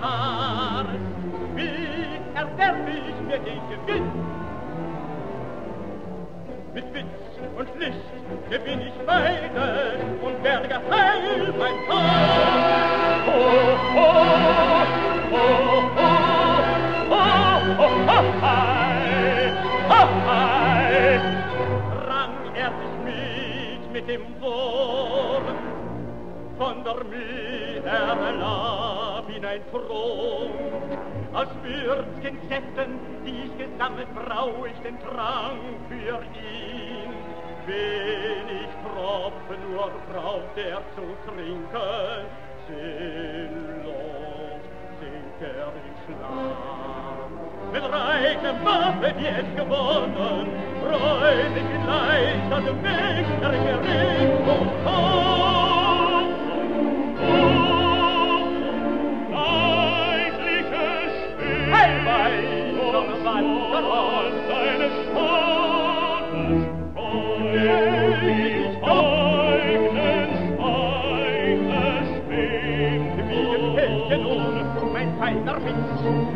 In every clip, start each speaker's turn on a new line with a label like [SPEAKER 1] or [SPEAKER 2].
[SPEAKER 1] Haar, mit erwerb ich mir den Gewinn. Mit Witz und Licht gewinn ich beide und werde geheil mein Haar.
[SPEAKER 2] Ho, oh, ho, oh, ho, oh, oh, ho, oh, oh, ho, oh, ho, ho, ho,
[SPEAKER 1] rang er sich mit, mit dem Wurm von der Mühe erlaubt. in ein Thron. Aus würzgen Säften, die ich gesammelt, brau ich den Trank für ihn. Wenig Tropfen nur braucht er zu trinken, sinnlos sinkt er in Schlaf. Mit reichen Waffen, die es gewonnen, freu mich in leichter Gemächter gericht und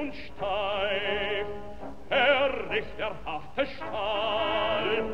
[SPEAKER 2] und steif, Richter richterhafte Stahl.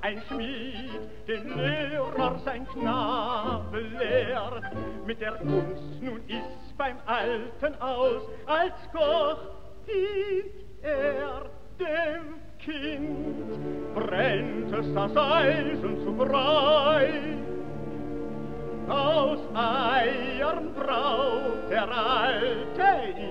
[SPEAKER 1] Ein Schmied, den Lehrer sein Knabe lehrt. Mit der Kunst nun ist beim Alten aus, als Koch dient er dem Kind. Brennt es das Eisen zu breit, aus Eiern braucht der Alte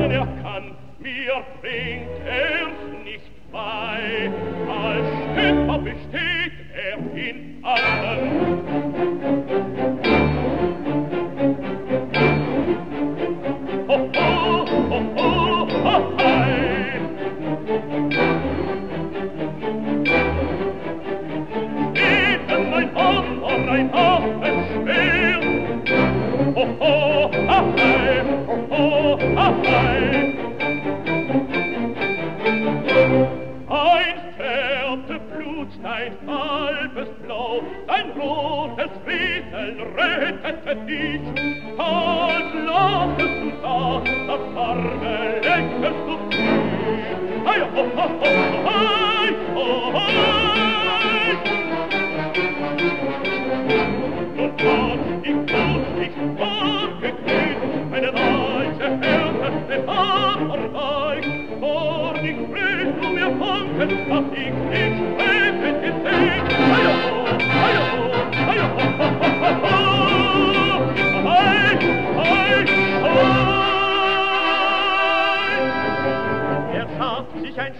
[SPEAKER 2] besten er kann, mir bringt er's nicht bei, als Schöpfer besteht er in allem. Ho, ho, ho, ho, ho, hei! Eben Hammer, ein Affenschwer.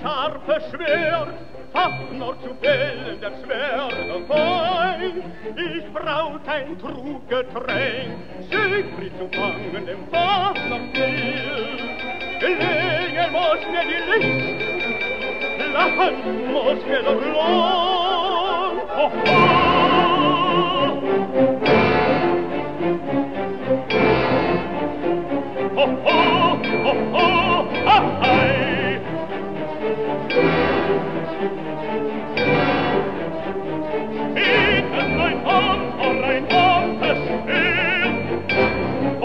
[SPEAKER 1] Schafft sich ein scharfes Schwert, fast nur zu fällen der Schwerte fein. Ich brauch kein Truggetränk, Siegfried zu fangen, Fass noch viel. Gelegen muss mir die Licht, lachen muss mir der Lohn.
[SPEAKER 2] Ho, ho!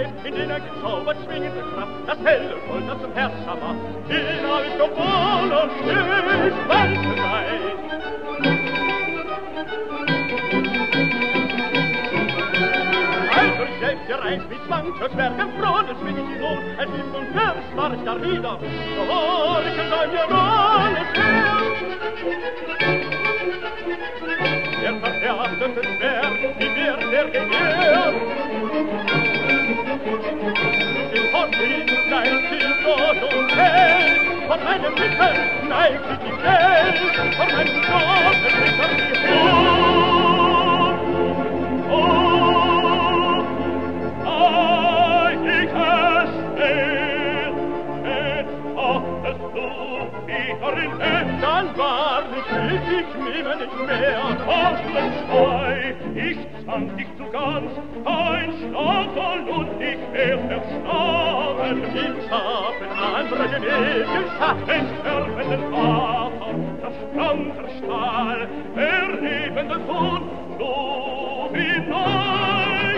[SPEAKER 1] Leib, in den er gezaubert Kraft, das helle Gold, das zum Herrscher macht. Den hab ich geboren und ich wollte sein. Zwang zur schweren Krone, schwing ich die Lohn, ein Lieb und Herz war ich da wieder, so hoch ich in deinem Gerones Herz. Der verhärtete Schwert, wie mir der Gewehr, Ich hab mich dein Ziel und Hell, von meinem Blicken neigt sich die Welt, von meinem Gott erschreckt die Hell.
[SPEAKER 2] Oh, oh, ah, ich verstehe, jetzt hoffest du, ich darin,
[SPEAKER 1] dann war nicht ich mir nicht ich mehr
[SPEAKER 2] hoffentlich schweig. Schrei, ich zu ganz, ein Stachel und ich wär verstorben.
[SPEAKER 1] Ich hab andere Genähe geschafft,
[SPEAKER 2] es helfenden Vater, das Stand der Stahl, erhebenden Sohn, so wie neu.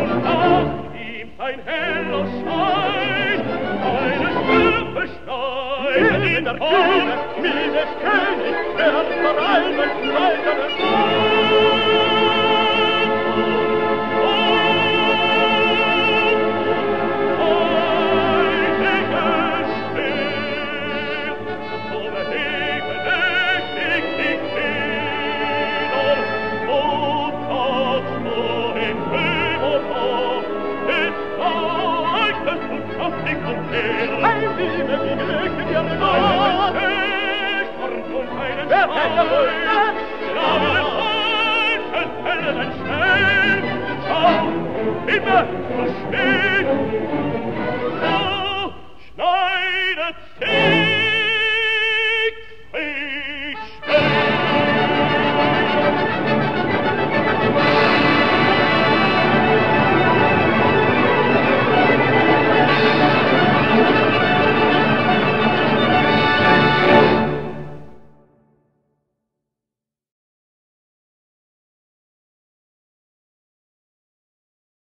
[SPEAKER 2] Und nach ihm ein heller Schein, eines Würfe schneiden in der Kühne,
[SPEAKER 1] mit des Königs, der veralben, leidenden
[SPEAKER 2] Sohn. Schneidet sie!